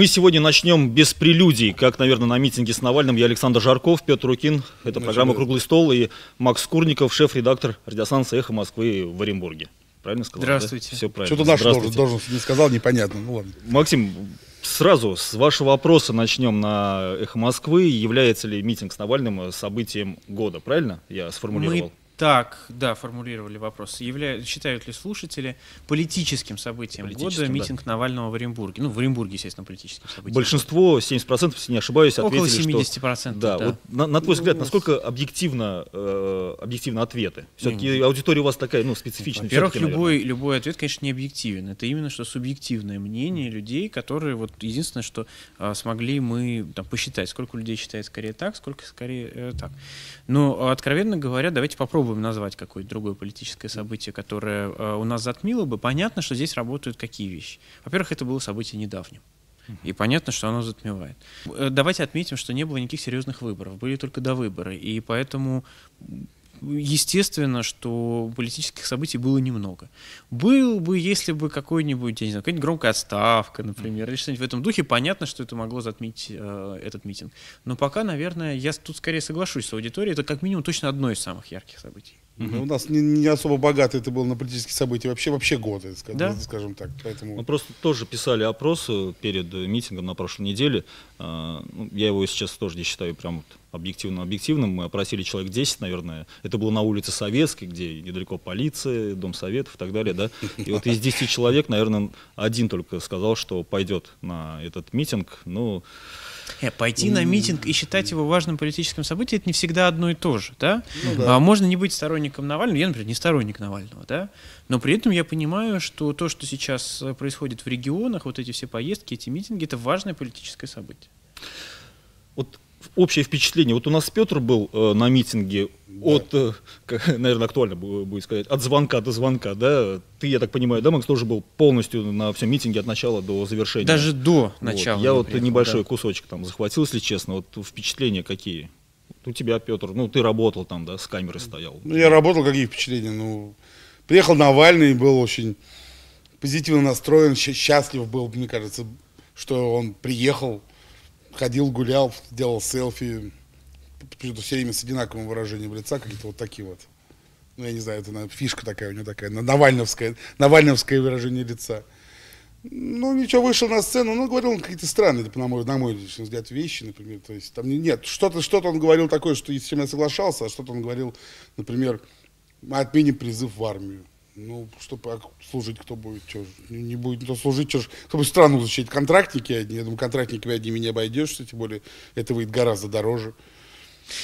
Мы сегодня начнем без прелюдий, как, наверное, на митинге с Навальным. Я Александр Жарков, Петр Рукин. Это программа «Круглый стол» и Макс Курников, шеф-редактор радиостанции «Эхо Москвы» в Оренбурге. Правильно сказал? Здравствуйте. Да? Все правильно. Что-то наш должен, должен не сказал, непонятно. Ну ладно. Максим, сразу с вашего вопроса начнем на «Эхо Москвы». Является ли митинг с Навальным событием года? Правильно я сформулировал? Мы так, да, формулировали вопрос. Явля... Считают ли слушатели политическим событием политическим, года митинг да. Навального в Оренбурге? Ну, в Оренбурге, естественно, политическим событием. Большинство, 70%, если не ошибаюсь, ответили, Около 70%, что... Да, да. Вот, на, на твой взгляд, насколько объективно, э, объективно ответы? Все-таки mm. аудитория у вас такая, ну, специфичная. Во-первых, любой, любой ответ, конечно, не объективен. Это именно что субъективное мнение людей, которые, вот, единственное, что э, смогли мы там, посчитать, сколько людей считает скорее так, сколько скорее э, так. Но, откровенно говоря, давайте попробуем попробуем назвать какое-то другое политическое событие, которое э, у нас затмило бы, понятно, что здесь работают какие вещи. Во-первых, это было событие недавним. И понятно, что оно затмевает. Э, давайте отметим, что не было никаких серьезных выборов, были только до выборы. И поэтому естественно, что политических событий было немного. Был бы, если бы какой-нибудь, я не знаю, какая-нибудь громкая отставка, например, или что-нибудь в этом духе, понятно, что это могло затмить э, этот митинг. Но пока, наверное, я тут скорее соглашусь с аудиторией, это как минимум точно одно из самых ярких событий. Угу. У нас не, не особо богато это было на политические события, вообще вообще годы, скажем, да? скажем так. Поэтому... Мы просто тоже писали опрос перед митингом на прошлой неделе. А, ну, я его сейчас тоже не считаю прям объективно-объективным. Мы опросили человек 10, наверное. Это было на улице Советской, где недалеко полиция, Дом Советов и так далее. Да? И вот из 10 человек, наверное, один только сказал, что пойдет на этот митинг. Ну, Э, пойти на митинг и считать его важным политическим событием, это не всегда одно и то же, да? Ну, да. А, можно не быть сторонником Навального, я, например, не сторонник Навального, да? Но при этом я понимаю, что то, что сейчас происходит в регионах, вот эти все поездки, эти митинги, это важное политическое событие. Вот общее впечатление. Вот у нас Петр был э, на митинге да. от, э, как, наверное, актуально будет сказать, от звонка до звонка, да? Ты, я так понимаю, да, Макс, тоже был полностью на всем митинге от начала до завершения? Даже до начала. Вот. Я вот приехал, небольшой да. кусочек там захватил, если честно. Вот впечатления какие? У тебя, Петр, ну ты работал там, да, с камерой стоял. Ну, я работал, какие впечатления? Ну, приехал Навальный, был очень позитивно настроен, счастлив был, мне кажется, что он приехал ходил, гулял, делал селфи, все время с одинаковым выражением лица, какие-то вот такие вот. Ну, я не знаю, это наверное, фишка такая у него такая, навальновское, навальновское выражение лица. Ну, ничего, вышел на сцену, ну, говорил он какие-то странные, на мой, на мой личный взгляд, вещи, например, то есть там нет, что-то что он говорил такое, что с чем я соглашался, а что-то он говорил, например, мы отменим призыв в армию. Ну, чтобы служить кто будет, что не будет кто служить, что чтобы страну защитить. Контрактники одни, я думаю, контрактниками одними не обойдешься, тем более это выйдет гораздо дороже.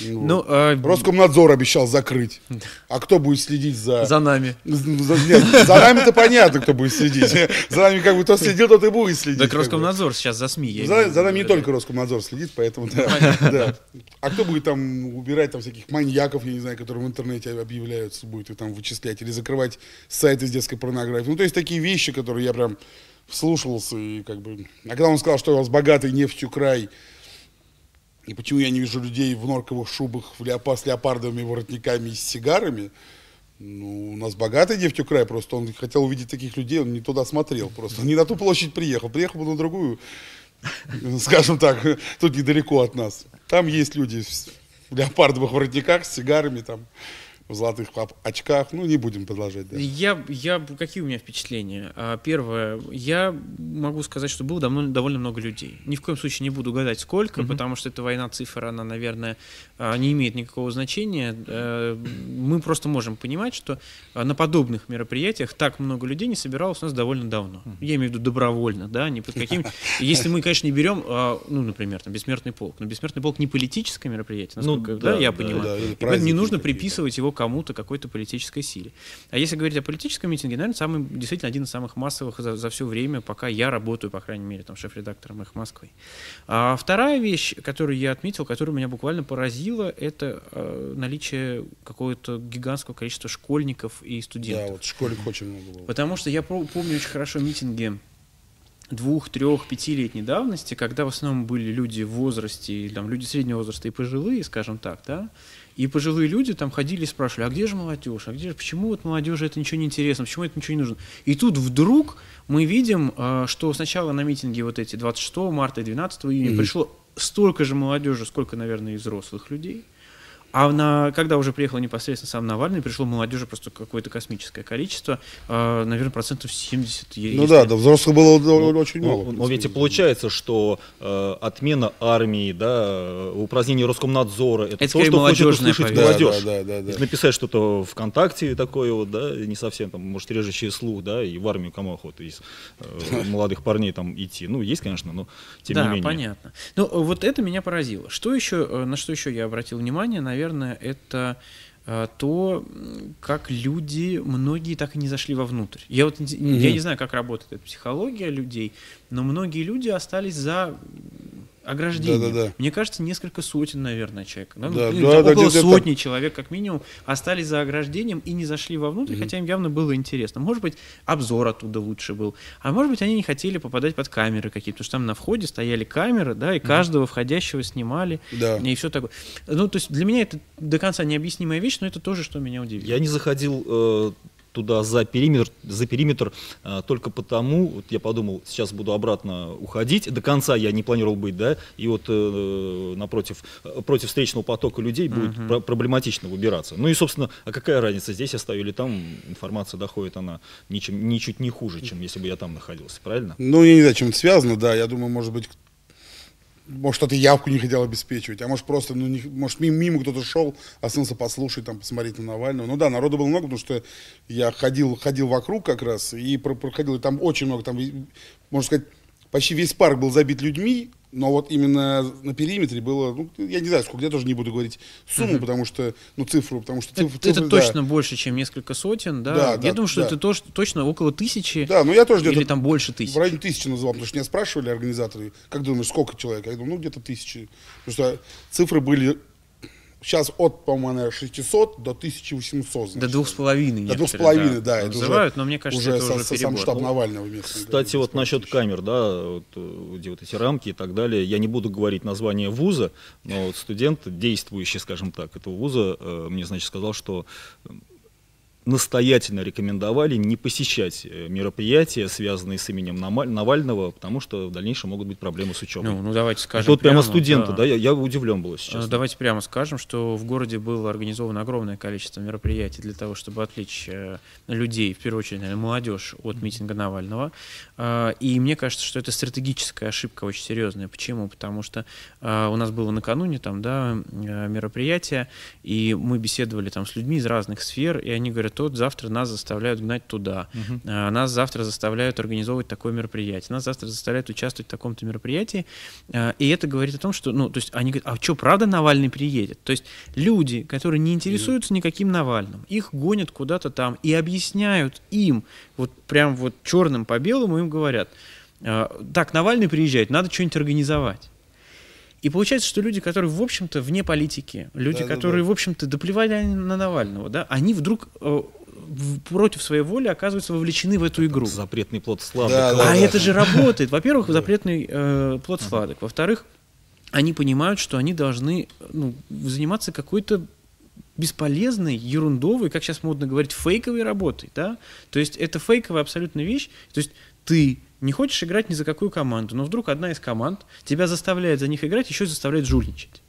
Ну, а... Роскомнадзор обещал закрыть. А кто будет следить за... За нами. За, нет, за нами-то понятно, кто будет следить. За нами как бы кто следил, тот и будет следить. Так Роскомнадзор сейчас за СМИ. За, за нами не только Роскомнадзор следит, поэтому да, да. А кто будет там убирать там всяких маньяков, я не знаю, которые в интернете объявляются, будет их там вычислять или закрывать сайты с детской порнографией. Ну, то есть такие вещи, которые я прям вслушивался и как бы... А когда он сказал, что у вас богатый нефтью край, и почему я не вижу людей в норковых шубах в леопа, с леопардовыми воротниками и с сигарами? Ну, у нас богатый нефтекрай, просто он хотел увидеть таких людей, он не туда смотрел просто. Не на ту площадь приехал, приехал бы на другую, скажем так, тут недалеко от нас. Там есть люди в леопардовых воротниках с сигарами там в золотых очках. Ну, не будем продолжать. Да. Я, я, какие у меня впечатления? А, первое, я могу сказать, что было давно, довольно много людей. Ни в коем случае не буду гадать, сколько, угу. потому что эта война цифра, она, наверное, а, не имеет никакого значения. Э, мы просто можем понимать, что на подобных мероприятиях так много людей не собиралось у нас довольно давно. Я имею в виду добровольно, да, не под каким... Если мы, конечно, не берем, а, ну, например, там, бессмертный полк. Но бессмертный полк не политическое мероприятие, ну насколько ну, да, да, я да, понимаю. Да, и поэтому не нужно приписывать его кому-то, какой-то политической силе. А если говорить о политическом митинге, наверное, самый, действительно один из самых массовых за, за все время, пока я работаю, по крайней мере, там, шеф-редактором «Их Москвы». А вторая вещь, которую я отметил, которая меня буквально поразила, это э, наличие какого-то гигантского количества школьников и студентов. Да, вот школьников очень много было. Потому что я помню очень хорошо митинги двух, трех, пятилетней давности, когда в основном были люди в возрасте, там люди среднего возраста и пожилые, скажем так, да, и пожилые люди там ходили и спрашивали, а где же молодежь, а где же, почему вот молодежи это ничего не интересно, почему это ничего не нужно. И тут вдруг мы видим, а, что сначала на митинге вот эти 26 марта и 12 июня mm-hmm. пришло столько же молодежи, сколько, наверное, и взрослых людей. А на, когда уже приехал непосредственно сам Навальный, пришло молодежи просто какое-то космическое количество, э, наверное, процентов 70. Ну если... да, да, взрослых было ну, очень ну, мало. Но ведь и получается, что э, отмена армии, да, упразднение Роскомнадзора, это, это то, что хочет услышать молодежь. Да, да, да, да. Написать что-то ВКонтакте такое вот, да, не совсем, там, может, режущий слух, да, и в армию кому охота из э, молодых парней там идти. Ну, есть, конечно, но тем да, не менее. Да, понятно. Ну, вот это меня поразило. Что еще, э, на что еще я обратил внимание, наверное, наверное, это э, то, как люди, многие так и не зашли вовнутрь. Я вот mm-hmm. я не знаю, как работает эта психология людей, но многие люди остались за ограждение. Да, да, да. Мне кажется, несколько сотен, наверное, человек. Да, да, ну, да, около да, сотни да. человек, как минимум, остались за ограждением и не зашли вовнутрь, mm хотя им явно было интересно. Может быть, обзор оттуда лучше был. А может быть, они не хотели попадать под камеры какие-то, потому что там на входе стояли камеры, да, и каждого mm входящего снимали. Да. И все такое. Ну, то есть для меня это до конца необъяснимая вещь, но это тоже, что меня удивило. Я не заходил э, туда за периметр, за периметр а, только потому, вот я подумал, сейчас буду обратно уходить, до конца я не планировал быть, да, и вот э, напротив, против встречного потока людей будет uh-huh. проблематично выбираться. Ну и, собственно, а какая разница, здесь я стою или там, информация доходит, она ничем, ничуть не хуже, чем если бы я там находился, правильно? Ну, я не знаю, чем это связано, да, я думаю, может быть, может, кто-то явку не хотел обеспечивать, а может, просто, ну, не, может, мимо, мимо кто-то шел, остался послушать, там, посмотреть на Навального. Ну да, народу было много, потому что я ходил, ходил вокруг как раз и проходил, и там очень много, там, можно сказать, почти весь парк был забит людьми, но вот именно на периметре было, ну, я не знаю, сколько, я тоже не буду говорить сумму, угу. потому что, ну, цифру, потому что цифры, Это, это да. точно больше, чем несколько сотен, да? да я да, думаю, что да. это тоже, точно около тысячи. Да, но я тоже Или там больше тысячи. В районе тысячи называл, потому что меня спрашивали организаторы, как думаешь, сколько человек? Я думаю, ну, где-то тысячи. Потому что цифры были Сейчас от, по-моему, 600 до 1800. Значит. До двух с половиной. До двух с половиной, да. это называют, уже, но мне кажется, уже, это уже со, сам штаб Навального. Кстати, вот насчет камер, да, вот, где вот эти рамки и так далее, я не буду говорить название вуза, но вот студент, действующий, скажем так, этого вуза, э, мне, значит, сказал, что настоятельно рекомендовали не посещать э, мероприятия, связанные с именем Навального, потому что в дальнейшем могут быть проблемы с учебой. Ну, ну давайте скажем. Это прямо, прямо студенты, да, да я, я удивлен был сейчас. Давайте прямо скажем, что в городе было организовано огромное количество мероприятий для того, чтобы отвлечь э, людей, в первую очередь, наверное, молодежь от митинга Навального. Э, и мне кажется, что это стратегическая ошибка очень серьезная. Почему? Потому что э, у нас было накануне там, да, э, мероприятие, и мы беседовали там с людьми из разных сфер, и они говорят, тот завтра нас заставляют гнать туда, угу. нас завтра заставляют организовывать такое мероприятие, нас завтра заставляют участвовать в таком-то мероприятии, а, и это говорит о том, что, ну, то есть они говорят, а что, правда Навальный приедет? То есть люди, которые не интересуются никаким Навальным, их гонят куда-то там и объясняют им, вот прям вот черным по белому им говорят, «А, так, Навальный приезжает, надо что-нибудь организовать. И получается, что люди, которые, в общем-то, вне политики, люди, да, которые, да, да. в общем-то, доплевали на Навального, да, они вдруг э, против своей воли оказываются вовлечены в эту игру. Запретный плод сладок. Да, да, а да. это же работает. Во-первых, запретный э, плод сладок. Во-вторых, они понимают, что они должны ну, заниматься какой-то бесполезной, ерундовой, как сейчас модно говорить, фейковой работой, да? То есть это фейковая абсолютно вещь. То есть ты не хочешь играть ни за какую команду, но вдруг одна из команд тебя заставляет за них играть, еще и заставляет жульничать.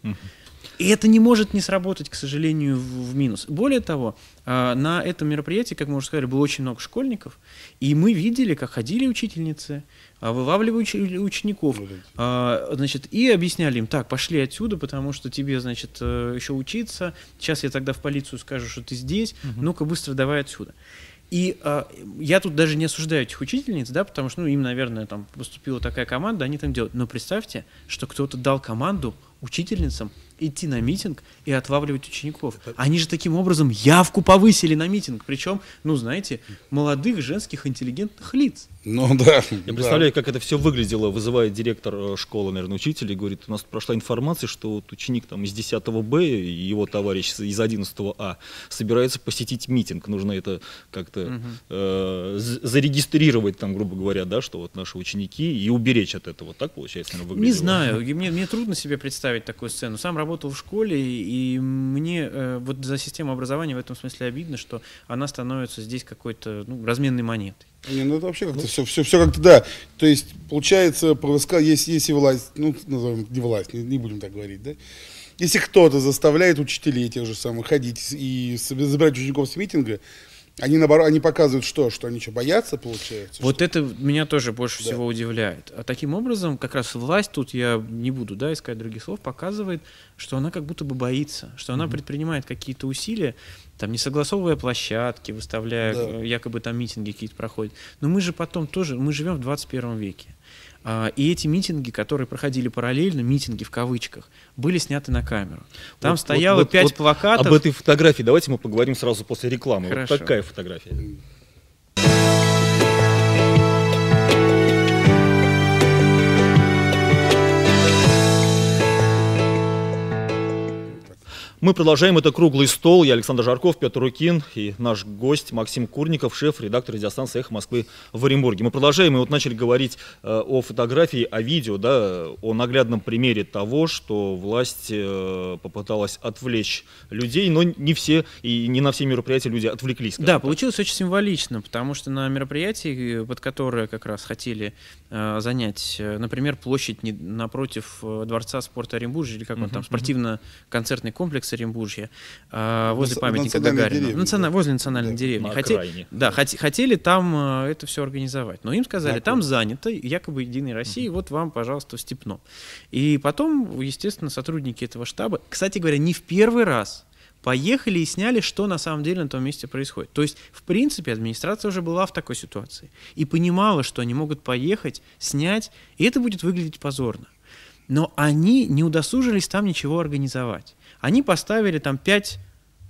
И это не может не сработать, к сожалению, в, в минус. Более того, э, на этом мероприятии, как мы уже сказали, было очень много школьников, и мы видели, как ходили учительницы, э, вылавливали уч учеников, э, значит, и объясняли им, так, пошли отсюда, потому что тебе, значит, э, еще учиться, сейчас я тогда в полицию скажу, что ты здесь, угу. ну-ка быстро давай отсюда. И э, я тут даже не осуждаю этих учительниц, да, потому что, ну, им, наверное, там поступила такая команда, они там делают. Но представьте, что кто-то дал команду учительницам идти на митинг и отлавливать учеников. Они же таким образом явку повысили на митинг, причем, ну, знаете, молодых женских интеллигентных лиц. Ну да. Я представляю, как это все выглядело. Вызывает директор э, школы, наверное, учитель и говорит, у нас прошла информация, что вот ученик там из 10 Б и его товарищ из 11 А собирается посетить митинг. Нужно это как-то угу. э, зарегистрировать там, грубо говоря, да, что вот наши ученики и уберечь от этого. Так получается, наверное, выглядело? Не знаю. Мне, мне трудно себе представить такую сцену. Сам работал в школе, и мне э, вот за систему образования в этом смысле обидно, что она становится здесь какой-то ну, разменной монетой. Не, ну это вообще как-то все, все, все как-то, да. То есть, получается, ПВСК, есть, есть и власть, ну, назовем, не власть, не, не будем так говорить, да. Если кто-то заставляет учителей тех же самых ходить и забирать учеников с митинга, они, наоборот, они показывают что? Что они что, боятся, получается? Вот что? это меня тоже больше да. всего удивляет. А таким образом, как раз власть, тут я не буду да, искать других слов, показывает, что она как будто бы боится, что она mm-hmm. предпринимает какие-то усилия, там, не согласовывая площадки, выставляя, да. Э, якобы там митинги какие-то проходят. Но мы же потом тоже, мы живем в 21 веке. А, и эти митинги, которые проходили параллельно, митинги в кавычках, были сняты на камеру. Там вот, стояло вот, пять вот, плакатов. Об этой фотографии давайте мы поговорим сразу после рекламы. Хорошо. Вот такая фотография. Мы продолжаем. Это «Круглый стол». Я Александр Жарков, Петр Рукин и наш гость Максим Курников, шеф, редактор радиостанции «Эхо Москвы» в Оренбурге. Мы продолжаем. Мы вот начали говорить э, о фотографии, о видео, да, о наглядном примере того, что власть э, попыталась отвлечь людей, но не все и не на все мероприятия люди отвлеклись. Да, так. получилось очень символично, потому что на мероприятии, под которое как раз хотели э, занять, э, например, площадь не, напротив э, Дворца спорта Оренбуржья, или как uh-huh, он там, спортивно-концертный комплекс, Оренбуржья, э, возле Нац- памятника Гагарина, национа- возле национальной да. деревни. Хоте- да, хот- хотели там э, это все организовать, но им сказали, да, там занято, якобы Единой России, угу. вот вам, пожалуйста, в Степном. И потом, естественно, сотрудники этого штаба, кстати говоря, не в первый раз поехали и сняли, что на самом деле на том месте происходит. То есть, в принципе, администрация уже была в такой ситуации и понимала, что они могут поехать, снять, и это будет выглядеть позорно. Но они не удосужились там ничего организовать. Они поставили там пять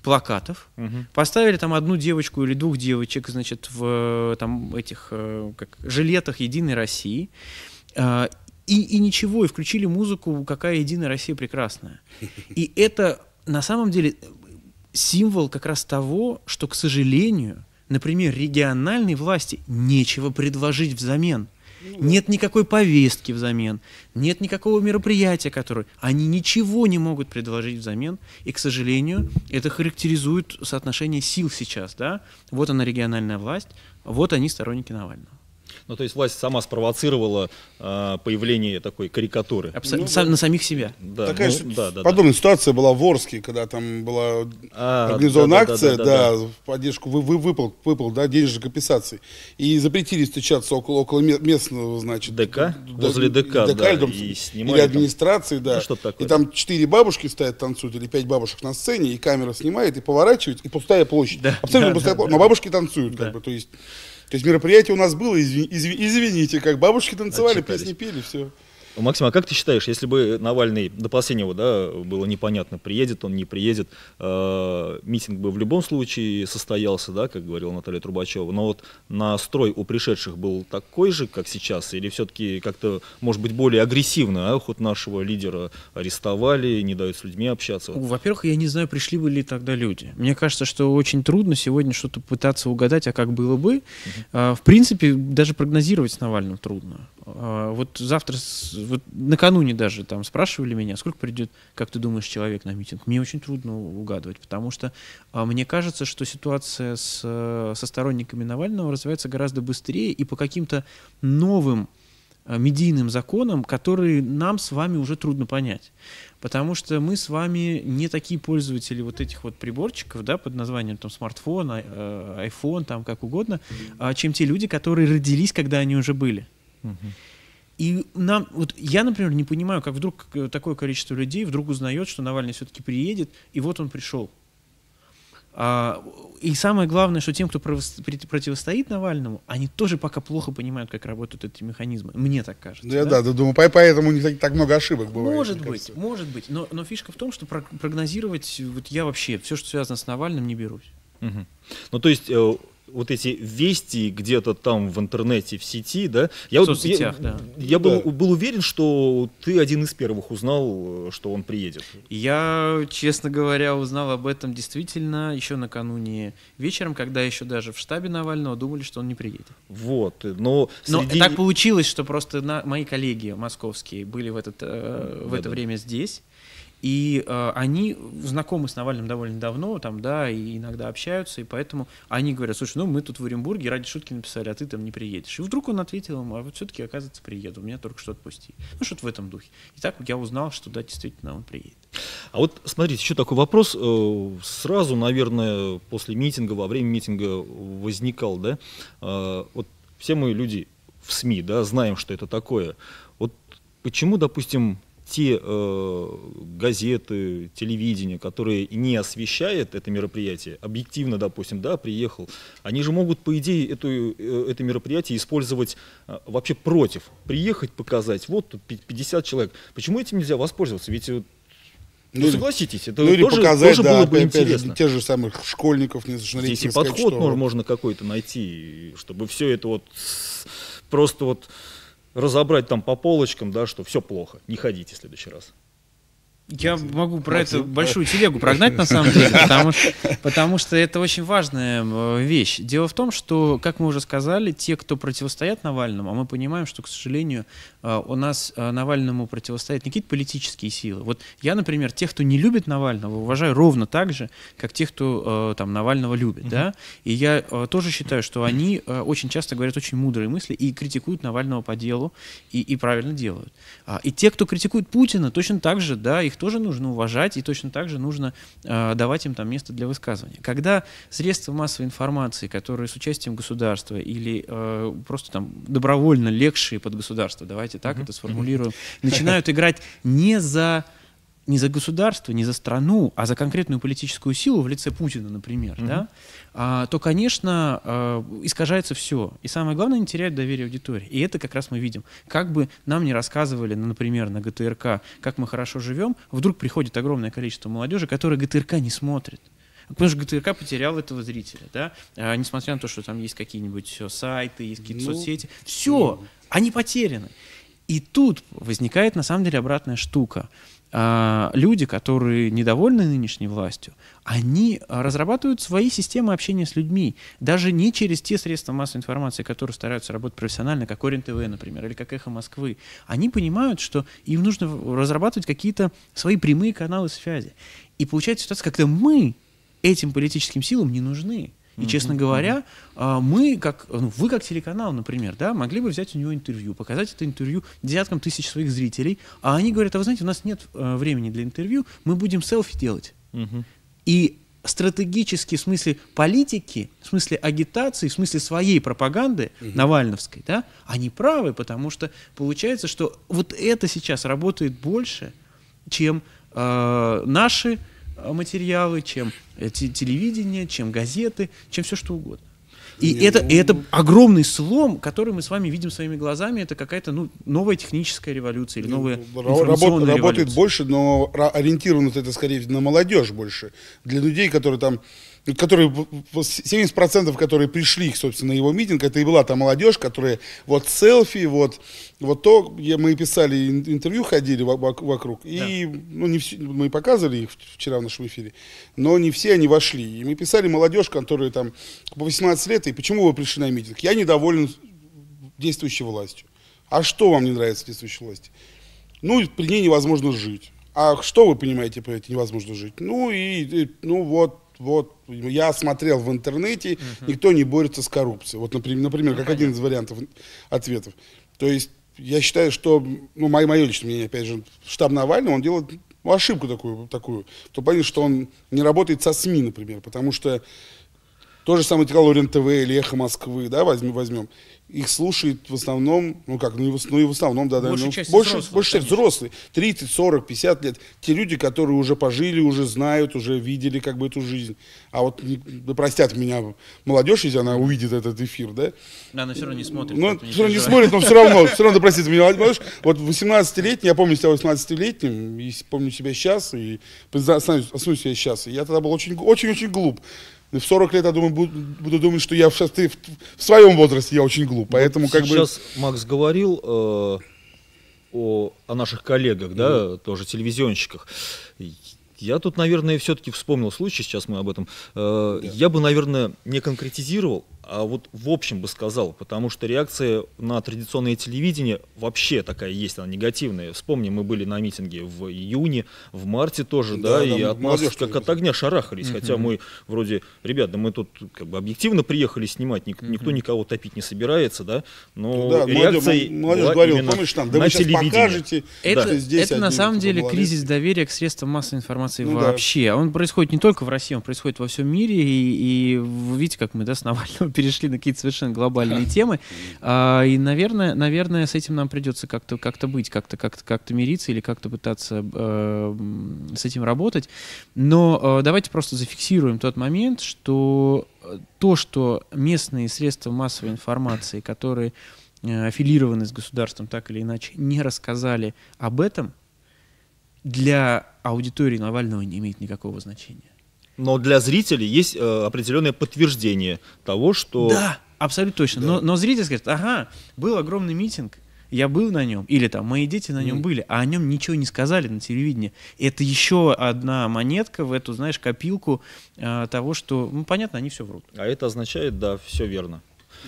плакатов, угу. поставили там одну девочку или двух девочек, значит, в там этих э, как, жилетах Единой России. Э, и, и ничего, и включили музыку «Какая Единая Россия прекрасная». И это на самом деле символ как раз того, что, к сожалению, например, региональной власти нечего предложить взамен. Нет никакой повестки взамен, нет никакого мероприятия, которое... Они ничего не могут предложить взамен, и, к сожалению, это характеризует соотношение сил сейчас, да? Вот она региональная власть, вот они сторонники Навального. Ну, то есть власть сама спровоцировала э, появление такой карикатуры. Абсо- ну, да. На самих себя. Да, Такая ну, да, да, подобная да. ситуация была в Орске, когда там была а, организована да, акция, да, да, да, да, да. в поддержку вы, вы, выпал, выпал да, денежной компенсации. И запретили встречаться около, около местного, значит. ДК? Возле ДК, ДК да. Или, и или администрации, да. Ну, что такое? И там четыре бабушки стоят, танцуют, или пять бабушек на сцене, и камера снимает, и поворачивает, и пустая площадь. Да, Абсолютно да, пустая да, площадь. Да, но бабушки танцуют, да. как бы, то есть... То есть мероприятие у нас было, извините, как бабушки танцевали, песни пели, все. Максим, а как ты считаешь, если бы Навальный до последнего, да, было непонятно, приедет он, не приедет, э, митинг бы в любом случае состоялся, да, как говорила Наталья Трубачева, но вот настрой у пришедших был такой же, как сейчас, или все-таки как-то, может быть, более агрессивно, а хоть нашего лидера арестовали, не дают с людьми общаться? Во-первых, я не знаю, пришли бы ли тогда люди. Мне кажется, что очень трудно сегодня что-то пытаться угадать, а как было бы. Угу. В принципе, даже прогнозировать с Навальным трудно. А, вот завтра, вот накануне даже там спрашивали меня, сколько придет, как ты думаешь, человек на митинг. Мне очень трудно угадывать, потому что а, мне кажется, что ситуация с, со сторонниками Навального развивается гораздо быстрее и по каким-то новым а, медийным законам, которые нам с вами уже трудно понять. Потому что мы с вами не такие пользователи вот этих вот приборчиков, да, под названием там смартфон, iPhone, там как угодно, чем те люди, которые родились, когда они уже были. И нам, вот я, например, не понимаю, как вдруг такое количество людей вдруг узнает, что Навальный все-таки приедет, и вот он пришел. А, и самое главное, что тем, кто противостоит Навальному, они тоже пока плохо понимают, как работают эти механизмы. Мне так кажется. Да, да, да, думаю, поэтому у них так много ошибок бывает. Может быть, кажется. может быть. Но, но фишка в том, что прогнозировать, вот я вообще все, что связано с Навальным, не берусь. Угу. Ну, то есть э, вот эти вести где-то там в интернете, в сети, да, я, в соцсетях, я, да. я был, да. был уверен, что ты один из первых узнал, что он приедет. Я, честно говоря, узнал об этом действительно еще накануне вечером, когда еще даже в штабе Навального думали, что он не приедет. Вот, но... Среди... Но так получилось, что просто на, мои коллеги московские были в, этот, э, в да, это да. время здесь, и э, они знакомы с Навальным довольно давно, там, да, и иногда общаются, и поэтому они говорят, слушай, ну мы тут в Оренбурге ради шутки написали, а ты там не приедешь. И вдруг он ответил ему, а вот все-таки, оказывается, приеду, меня только что отпусти. Ну, что-то в этом духе. И так я узнал, что да, действительно, он приедет. А вот смотрите, еще такой вопрос. Э, сразу, наверное, после митинга, во время митинга возникал, да, э, вот все мы люди в СМИ, да, знаем, что это такое. Вот почему, допустим, те э, газеты, телевидение, которые не освещают это мероприятие, объективно, допустим, да, приехал, они же могут, по идее, эту, э, это мероприятие использовать э, вообще против. Приехать, показать, вот тут 50 человек. Почему этим нельзя воспользоваться? Ведь ну, ну, согласитесь, это ну, или тоже, показать, тоже да, было бы опять, интересно. Же, тех же самых школьников несовершеннолетних. Здесь и подход сказать, что... можно какой-то найти, чтобы все это вот просто вот разобрать там по полочкам, да, что все плохо, не ходите в следующий раз. Я могу про эту большую телегу прогнать на самом деле, потому, потому что это очень важная э, вещь. Дело в том, что, как мы уже сказали, те, кто противостоят Навальному, а мы понимаем, что, к сожалению, э, у нас э, Навальному противостоят не какие-то политические силы. Вот я, например, тех, кто не любит Навального, уважаю ровно так же, как тех, кто там Навального любит, uh-huh. да. И я тоже считаю, что они очень часто говорят очень мудрые мысли и критикуют Навального по делу и, и правильно делают. А, и те, кто критикует Путина, точно так же, да, их тоже нужно уважать, и точно так же нужно э, давать им там место для высказывания. Когда средства массовой информации, которые с участием государства или э, просто там добровольно легшие под государство, давайте так mm-hmm. это сформулируем, начинают играть не за не за государство, не за страну, а за конкретную политическую силу в лице Путина, например, mm-hmm. да, а, то, конечно, а, искажается все. И самое главное, не теряют доверие аудитории. И это как раз мы видим. Как бы нам не рассказывали, например, на ГТРК, как мы хорошо живем, вдруг приходит огромное количество молодежи, которая ГТРК не смотрит. Потому что ГТРК потерял этого зрителя, да, а, несмотря на то, что там есть какие-нибудь сайты, есть какие-то ну, соцсети, все, ну. они потеряны. И тут возникает на самом деле обратная штука а, люди, которые недовольны нынешней властью, они разрабатывают свои системы общения с людьми, даже не через те средства массовой информации, которые стараются работать профессионально, как Орен ТВ, например, или как Эхо Москвы. Они понимают, что им нужно разрабатывать какие-то свои прямые каналы связи. И получается ситуация, когда мы этим политическим силам не нужны. И, честно говоря, а, мы, как, ну, вы как телеканал, например, да, могли бы взять у него интервью, показать это интервью десяткам тысяч своих зрителей, а они говорят, а вы знаете, у нас нет э, времени для интервью, мы будем селфи делать. И стратегически в смысле политики, в смысле агитации, в смысле своей пропаганды угу. навальновской, да, они правы, потому что получается, что вот это сейчас работает больше, чем э, наши материалы, чем э, телевидение, чем газеты, чем все что угодно. И Не, это, ну... это огромный слом, который мы с вами видим своими глазами. Это какая-то ну, новая техническая революция или новая ну, информационная Работ, Работает больше, но ориентировано это скорее на молодежь больше. Для людей, которые там которые 70% которые пришли, собственно, на его митинг, это и была та молодежь, которая вот селфи, вот, вот то, мы писали интервью, ходили вокруг, и да. ну, не все, мы показывали их вчера в нашем эфире, но не все они вошли. И мы писали молодежь, которая там по 18 лет, и почему вы пришли на митинг? Я недоволен действующей властью. А что вам не нравится действующей власти? Ну, при ней невозможно жить. А что вы понимаете по этой невозможно жить? Ну и, и ну вот, вот, я смотрел в интернете, угу. никто не борется с коррупцией. Вот, например, например ну, как один из вариантов ответов. То есть я считаю, что, ну, мое, мое личное мнение, опять же, штаб Навального, он делает ну, ошибку такую, такую, то понятно, что он не работает со СМИ, например, потому что то же самое сказал Орен ТВ или Эхо Москвы, да, возьмем, возьмем. Их слушает в основном, ну как, ну и в, ну и в основном, да, да, Большая ну, часть больше, взрослых, больше часть взрослые, 30, 40, 50 лет, те люди, которые уже пожили, уже знают, уже видели как бы эту жизнь. А вот, да простят меня молодежь, если она увидит этот эфир, да, Да, она все равно не смотрит. ну, все равно не смотрит, но все равно, все равно, да простите меня, молодежь, вот 18-летний, я помню себя 18-летним, и помню себя сейчас, и остановлюсь, себя сейчас, и я тогда был очень, очень, очень глуп. В 40 лет, я думаю, буду, буду думать, что я сейчас ты в, в своем возрасте я очень глуп, поэтому как бы... Сейчас Макс говорил э, о, о наших коллегах, да, тоже телевизионщиках. Я тут, наверное, все-таки вспомнил случай, сейчас мы об этом. Э, Я бы, наверное, не конкретизировал, а вот в общем бы сказал, потому что реакция на традиционное телевидение вообще такая есть, она негативная. Вспомни, мы были на митинге в июне, в марте тоже, да, Да, и да, от нас как от огня шарахались, хотя мы вроде, ребят, да мы тут как бы объективно приехали снимать, ник- никто никого топить не собирается, да, но да, реакция молодежь, молодежь была именно помнишь, там, да на вы телевидении. покажете, Это, что здесь это на самом деле молодец. кризис доверия к средствам массовой информации Ну да. вообще. Он происходит не только в России, он происходит во всем мире. И, и вы видите, как мы да, с Навального перешли на какие-то совершенно глобальные темы. А, и, наверное, наверное, с этим нам придется как-то как быть, как-то как как мириться или как-то пытаться э, с этим работать. Но э, давайте просто зафиксируем тот момент, что э, то, что местные средства массовой информации, которые э, аффилированы с государством так или иначе, не рассказали об этом, для аудитории Навального не имеет никакого значения. Но для зрителей есть э, определенное подтверждение того, что Да, абсолютно точно. Но, но зритель скажет, ага, был огромный митинг, я был на нем, или там мои дети на нем были, а о нем ничего не сказали на телевидении. Это еще одна монетка в эту, знаешь, копилку э, того, что, ну, понятно, они все врут. А это означает, да, все верно.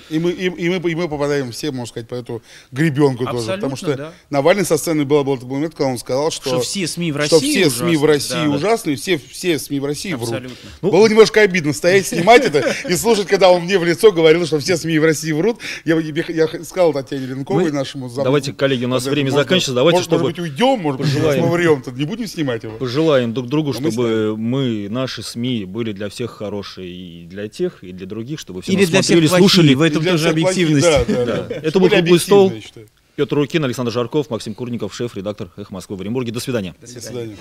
И мы, и, и мы, и мы попадаем все, можно сказать, по эту гребенку тоже. Потому Абсолютно, что да. Навальный со сцены был, был такой момент, когда он сказал, что, Что все СМИ в что России все СМИ в ужасны. России Да. ужасные, все, все СМИ в России врут. Абсолютно. Ну- Было немножко обидно стоять, снимать это и слушать, когда он мне в лицо говорил, что все СМИ в России врут. Я, я, я сказал Татьяне Ленковой, Мы- нашему зам- Давайте, коллеги, у нас вот это время можно- заканчивается, давайте, может, чтобы- Может быть, уйдем, может быть, пожелаем. мы врем, не будем снимать его. Пожелаем друг другу, мы чтобы мы, наши СМИ, были для всех хорошие, и для тех, и для других, чтобы все Или нас смотрели, слушали. В этом тоже объективность. да, да, Да. да. Это был «Круглый стол». Петр Рукин, Александр Жарков, Максим Курников, шеф-редактор «Эхо Москвы» в Оренбурге. До свидания. До свидания.